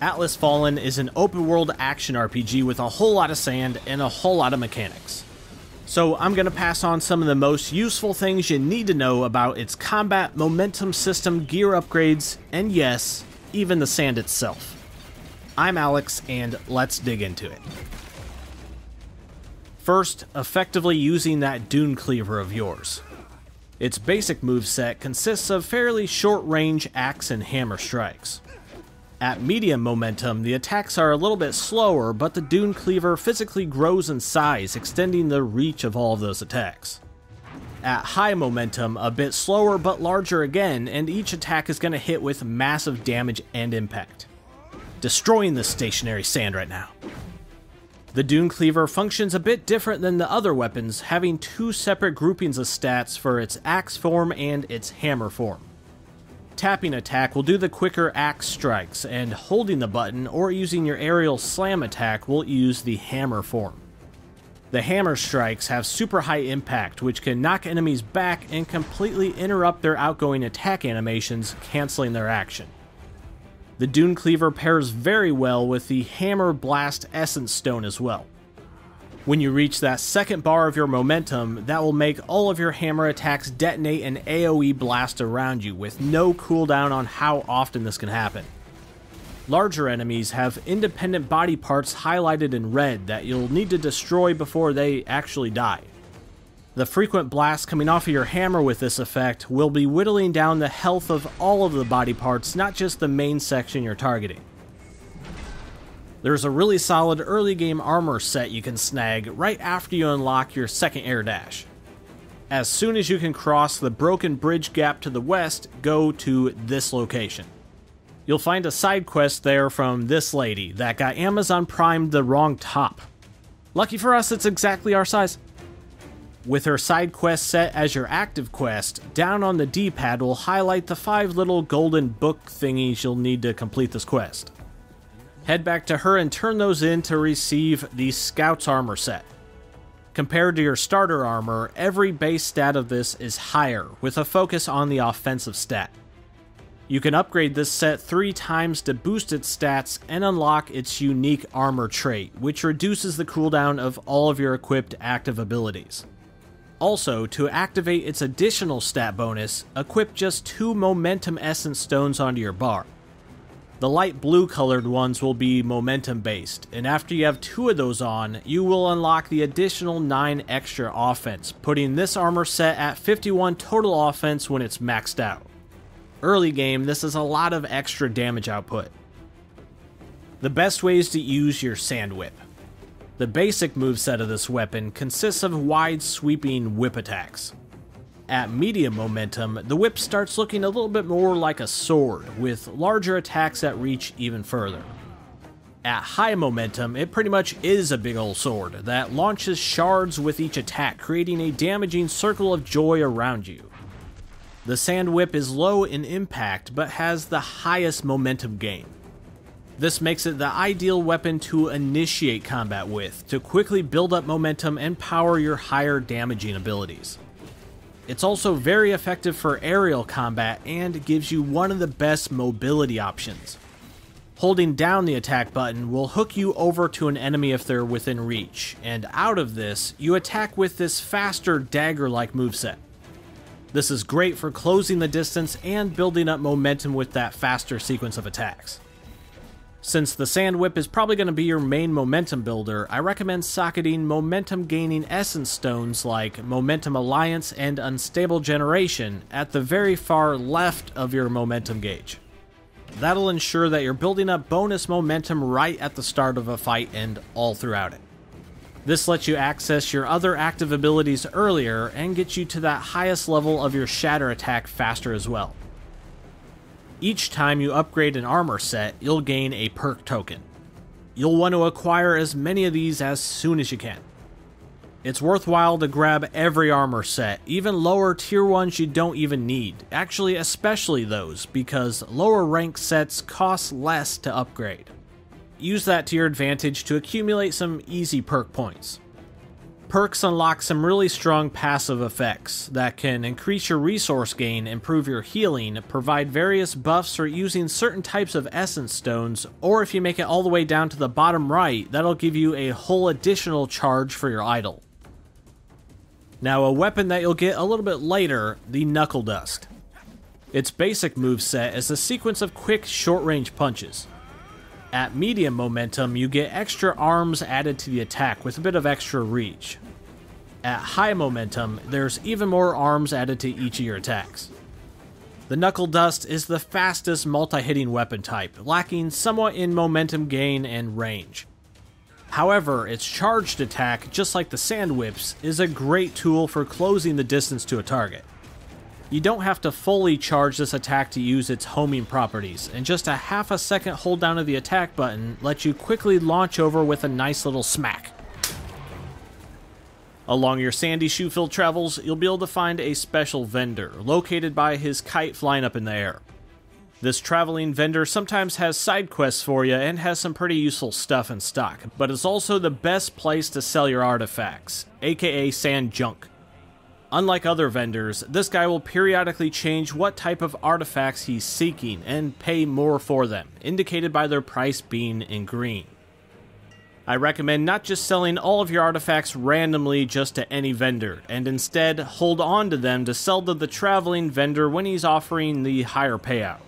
Atlas Fallen is an open world action RPG with a whole lot of sand and a whole lot of mechanics. So I'm going to pass on some of the most useful things you need to know about its combat, momentum system, gear upgrades, and yes, even the sand itself. I'm Alex, and let's dig into it. First, effectively using that Dune Cleaver of yours. Its basic moveset consists of fairly short range axe and hammer strikes. At medium momentum, the attacks are a little bit slower, but the Dune Cleaver physically grows in size, extending the reach of all of those attacks. At high momentum, a bit slower but larger again, and each attack is going to hit with massive damage and impact. Destroying the stationary sand right now. The Dune Cleaver functions a bit different than the other weapons, having two separate groupings of stats for its axe form and its hammer form. Tapping attack will do the quicker axe strikes, and holding the button or using your aerial slam attack will use the hammer form. The hammer strikes have super high impact, which can knock enemies back and completely interrupt their outgoing attack animations, canceling their action. The Dune Cleaver pairs very well with the Hammer Blast Essence Stone as well. When you reach that second bar of your momentum, that will make all of your hammer attacks detonate an AoE blast around you with no cooldown on how often this can happen. Larger enemies have independent body parts highlighted in red that you'll need to destroy before they actually die. The frequent blasts coming off of your hammer with this effect will be whittling down the health of all of the body parts, not just the main section you're targeting. There's a really solid early game armor set you can snag right after you unlock your second air dash. As soon as you can cross the broken bridge gap to the west, go to this location. You'll find a side quest there from this lady that got Amazon Prime the wrong top. Lucky for us, it's exactly our size. With her side quest set as your active quest, down on the D pad will highlight the five little golden book thingies you'll need to complete this quest. Head back to her and turn those in to receive the Scout's Armor set. Compared to your starter armor, every base stat of this is higher, with a focus on the offensive stat. You can upgrade this set three times to boost its stats and unlock its unique armor trait, which reduces the cooldown of all of your equipped active abilities. Also, to activate its additional stat bonus, equip just two Momentum Essence Stones onto your bar. The light blue colored ones will be momentum based, and after you have two of those on, you will unlock the additional 9 extra offense, putting this armor set at 51 total offense when it's maxed out. Early game, this is a lot of extra damage output. The best ways to use your Sand Whip. The basic moveset of this weapon consists of wide sweeping whip attacks. At medium momentum, the whip starts looking a little bit more like a sword, with larger attacks that reach even further. At high momentum, it pretty much is a big old sword that launches shards with each attack, creating a damaging circle of joy around you. The Sand Whip is low in impact, but has the highest momentum gain. This makes it the ideal weapon to initiate combat with, to quickly build up momentum and power your higher damaging abilities. It's also very effective for aerial combat and gives you one of the best mobility options. Holding down the attack button will hook you over to an enemy if they're within reach, and out of this, you attack with this faster dagger-like moveset. This is great for closing the distance and building up momentum with that faster sequence of attacks. Since the Sand Whip is probably going to be your main momentum builder, I recommend socketing momentum gaining essence stones like Momentum Alliance and Unstable Generation at the very far left of your momentum gauge. That'll ensure that you're building up bonus momentum right at the start of a fight and all throughout it. This lets you access your other active abilities earlier and get you to that highest level of your shatter attack faster as well. Each time you upgrade an armor set, you'll gain a perk token. You'll want to acquire as many of these as soon as you can. It's worthwhile to grab every armor set, even lower tier ones you don't even need. Actually, especially those, because lower rank sets cost less to upgrade. Use that to your advantage to accumulate some easy perk points. Perks unlock some really strong passive effects that can increase your resource gain, improve your healing, provide various buffs for using certain types of essence stones, or if you make it all the way down to the bottom right, that'll give you a whole additional charge for your idol. Now, a weapon that you'll get a little bit later, the Knuckle Dust. Its basic move set is a sequence of quick, short range punches. At medium momentum, you get extra arms added to the attack with a bit of extra reach. At high momentum, there's even more arms added to each of your attacks. The Knuckle Dust is the fastest multi-hitting weapon type, lacking somewhat in momentum gain and range. However, its charged attack, just like the Sand Whips, is a great tool for closing the distance to a target. You don't have to fully charge this attack to use its homing properties, and just a half a second hold down of the attack button lets you quickly launch over with a nice little smack. Along your sandy shoe-filled travels, you'll be able to find a special vendor, located by his kite flying up in the air. This traveling vendor sometimes has side quests for you and has some pretty useful stuff in stock, but it's also the best place to sell your artifacts, aka sand junk. Unlike other vendors, this guy will periodically change what type of artifacts he's seeking and pay more for them, indicated by their price being in green. I recommend not just selling all of your artifacts randomly just to any vendor, and instead hold on to them to sell to the traveling vendor when he's offering the higher payout.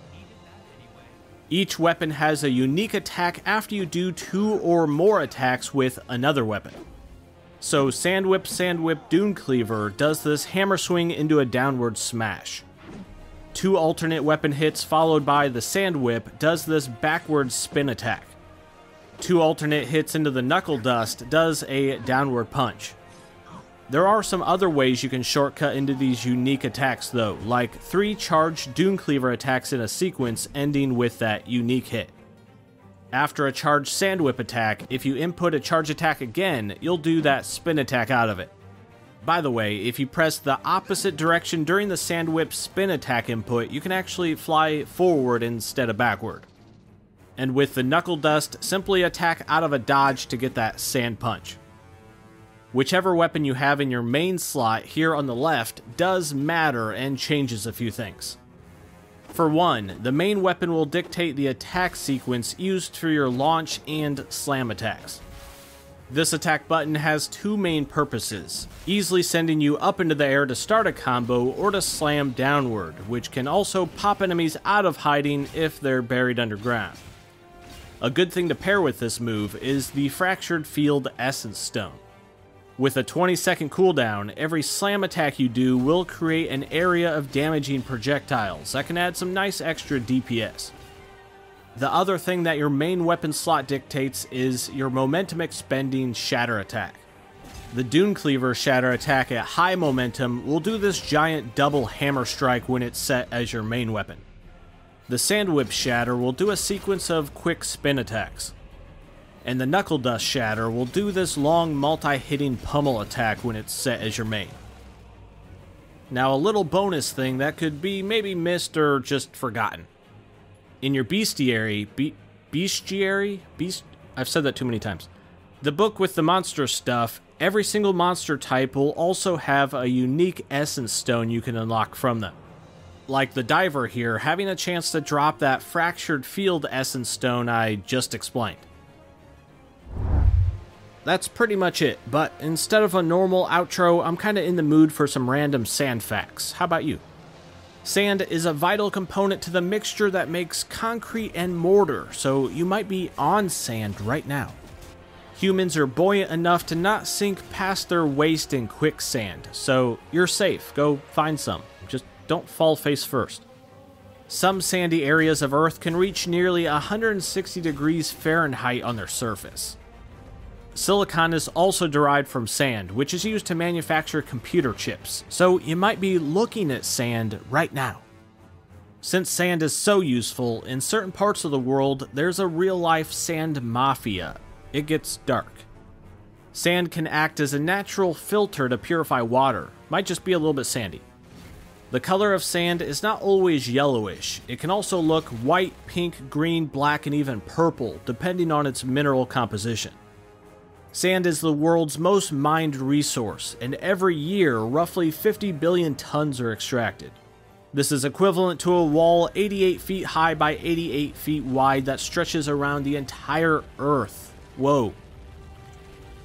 Each weapon has a unique attack after you do two or more attacks with another weapon. So Sandwhip Sandwhip Dune Cleaver does this hammer swing into a downward smash. Two alternate weapon hits followed by the Sandwhip does this backward spin attack. Two alternate hits into the Knuckle Dust does a downward punch. There are some other ways you can shortcut into these unique attacks though, like three charged Dune Cleaver attacks in a sequence ending with that unique hit. After a charged Sand Whip attack, if you input a charge attack again, you'll do that spin attack out of it. By the way, if you press the opposite direction during the Sand Whip spin attack input, you can actually fly forward instead of backward. And with the Knuckle Dust, simply attack out of a dodge to get that Sand Punch. Whichever weapon you have in your main slot here on the left does matter and changes a few things. For one, the main weapon will dictate the attack sequence used for your launch and slam attacks. This attack button has two main purposes, easily sending you up into the air to start a combo or to slam downward, which can also pop enemies out of hiding if they're buried underground. A good thing to pair with this move is the Fractured Field Essence Stone. With a 20 second cooldown, every slam attack you do will create an area of damaging projectiles that can add some nice extra DPS. The other thing that your main weapon slot dictates is your momentum expending Shatter attack. The Dune Cleaver Shatter attack at high momentum will do this giant double hammer strike when it's set as your main weapon. The Sand Whip Shatter will do a sequence of quick spin attacks and the Knuckle Dust Shatter will do this long multi-hitting pummel attack when it's set as your main. Now a little bonus thing that could be maybe missed or just forgotten. In your bestiary, be, bestiary? Beast, I've said that too many times. The book with the monster stuff, every single monster type will also have a unique essence stone you can unlock from them. Like the diver here, having a chance to drop that fractured field essence stone I just explained that's pretty much it, but instead of a normal outro, I'm kinda in the mood for some random sand facts. How about you? Sand is a vital component to the mixture that makes concrete and mortar, so you might be on sand right now. Humans are buoyant enough to not sink past their waist in quicksand, so you're safe. Go find some. Just don't fall face first. Some sandy areas of Earth can reach nearly 160 degrees Fahrenheit on their surface. Silicon is also derived from sand, which is used to manufacture computer chips, so you might be looking at sand right now. Since sand is so useful, in certain parts of the world, there's a real life sand mafia. It gets dark. Sand can act as a natural filter to purify water, might just be a little bit sandy. The color of sand is not always yellowish, it can also look white, pink, green, black, and even purple, depending on its mineral composition. Sand is the world's most mined resource, and every year, roughly 50 billion tons are extracted. This is equivalent to a wall 88 feet high by 88 feet wide that stretches around the entire Earth. Whoa.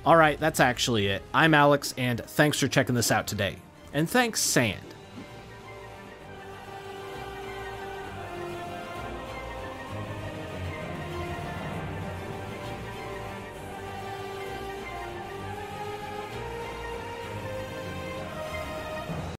Alright, that's actually it. I'm Alex, and thanks for checking this out today. And thanks, Sand.